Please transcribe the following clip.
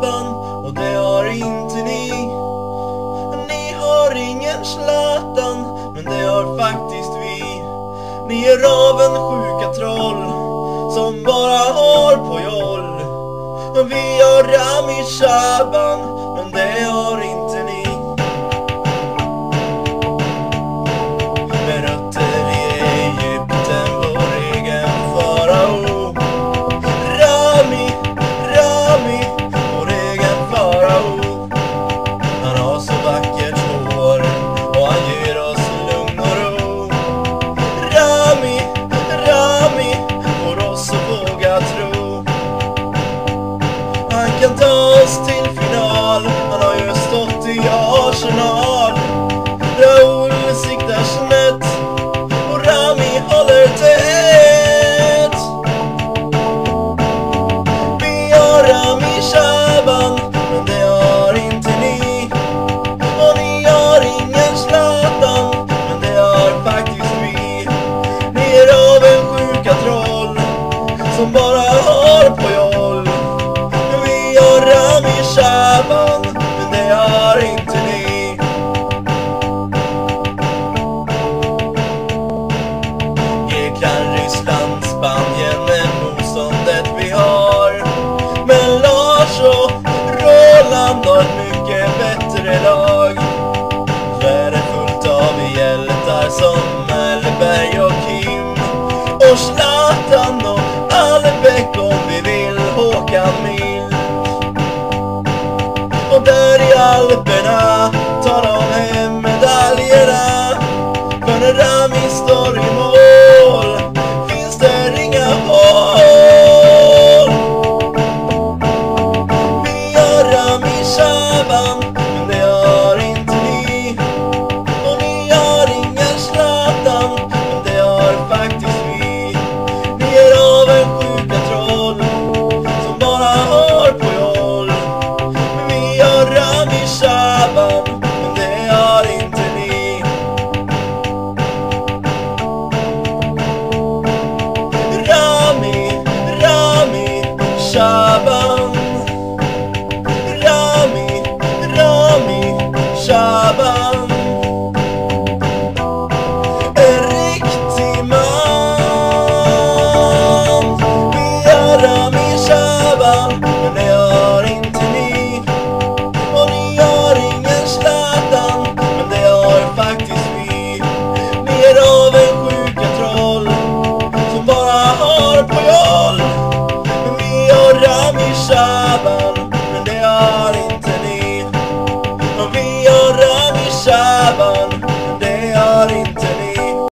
Laban och det har inte ni. Ni har ingen Zlatan, men det har faktiskt vi. Ni är avundsjuka troll som bara har på joll. Vi har Rami Shaban, men det har inte får Zlatan och Albeck om vi vill Håkan Mild Och där i Alperna tar de hem medaljerna För när Rami står i mål finns det inga hål. Shabam. Rami, Rami, Shabam. Riktimam Biarami Shabam.